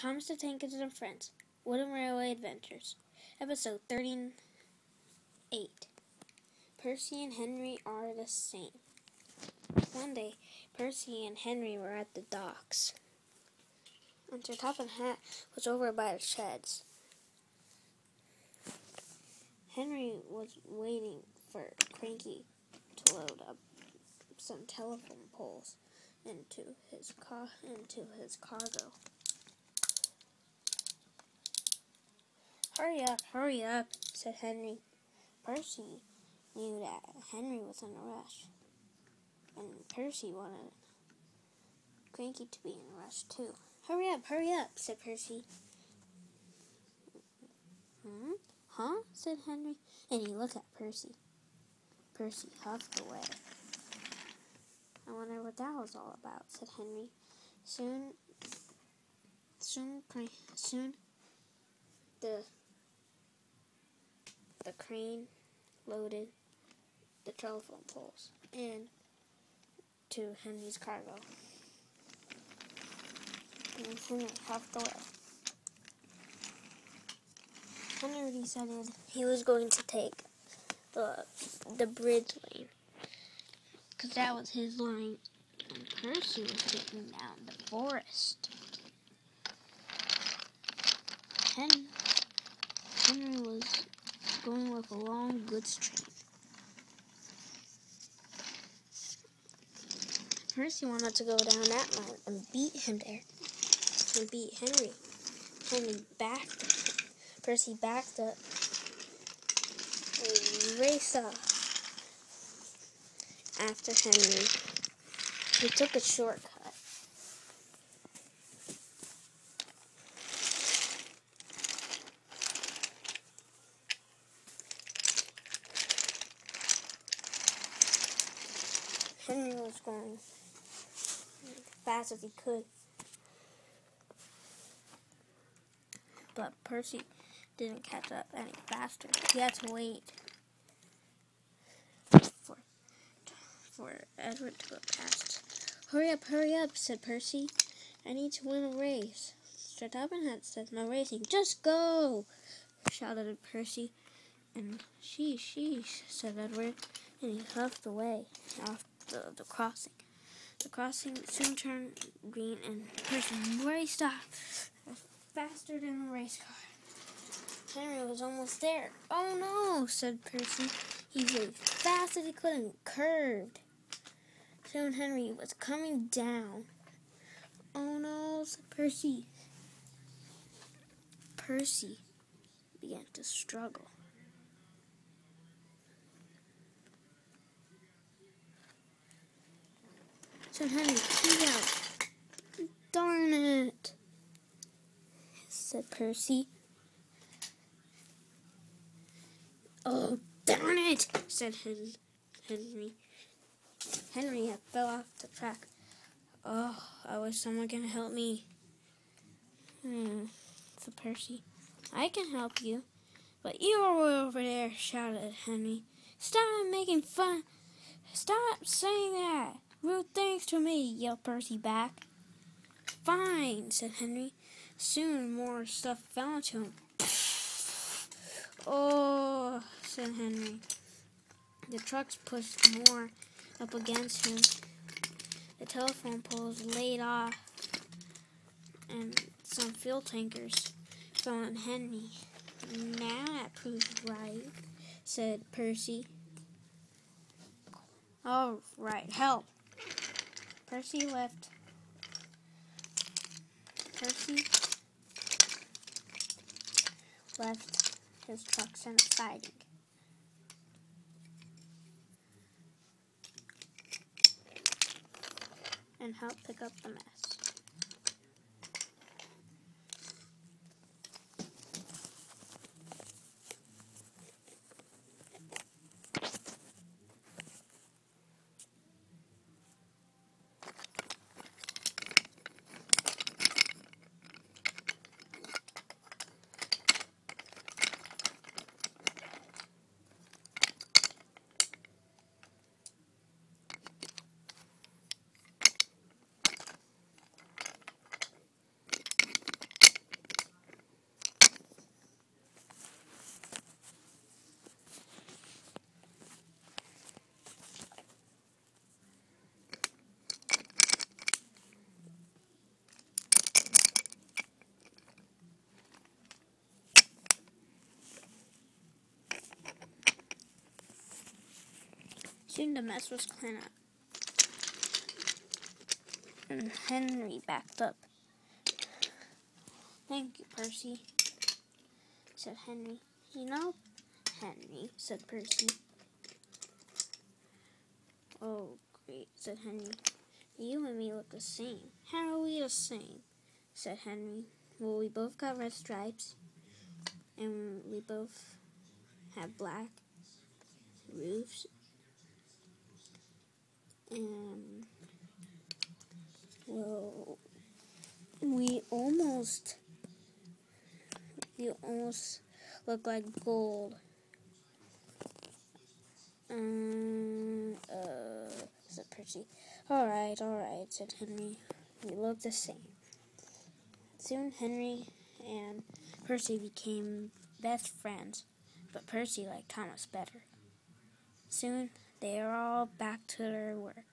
Thomas the Tank Engine and Friends, Wooden Railway Adventures, Episode 38. Percy and Henry are the same. One day, Percy and Henry were at the docks. And Sir Topham Hatt was over by the sheds. Henry was waiting for Cranky to load up some telephone poles into his car into his cargo. Hurry up, hurry up, said Henry. Percy knew that Henry was in a rush. And Percy wanted Cranky to be in a rush too. Hurry up, hurry up, said Percy. Hmm? Huh? said Henry. And he looked at Percy. Percy huffed away. I wonder what that was all about, said Henry. Soon, soon, soon, the the crane loaded the telephone poles in to Henry's cargo. And Henry huffed away. Henry decided he was going to take the the bridge lane because that was his line. And Percy was taking down the forest. Henry was going with a long goods train. Percy wanted to go down that line and beat him there. And beat Henry. Henry backed. Percy backed up. Off after Henry. He took a shortcut. As fast as he could. But Percy didn't catch up any faster. He had to wait for for Edward to go past. Hurry up, hurry up, said Percy. I need to win a race. Sir Topham Hatt said no racing. Just go, shouted Percy. And sheesh, sheesh, said Edward, and he huffed away off the, the crossing. The crossing soon turned green, and Percy raced off faster than a race car. Henry was almost there. Oh no, said Percy. He raced fast as he could and curved. Soon Henry was coming down. Oh no, said Percy. Percy began to struggle. Henry, please out. Darn it, said Percy. Oh, darn it, said Hen Henry. Henry had fell off the track. Oh, I wish someone can help me. Hmm, said Percy. I can help you. But you are over there, shouted Henry. Stop making fun. Stop saying that. Rude things to me, yelled Percy back. Fine, said Henry. Soon more stuff fell into him. Oh, said Henry. The trucks pushed more up against him. The telephone poles laid off, and some fuel tankers fell on Henry. Now that proves right, said Percy. All right, help. Percy left. Percy left his trucks and siding. And helped pick up the mess. The mess was cleaned up. And Henry backed up. Thank you, Percy, said Henry. You know, Henry, said Percy. Oh, great, said Henry. You and me look the same. How are we the same? said Henry. Well, we both got red stripes, and we both have black roofs, and well, we almost you almost look like gold. Um, uh, said Percy. All right, all right, said Henry. We look the same. Soon Henry and Percy became best friends, but Percy liked Thomas better. Soon they are all back to their work.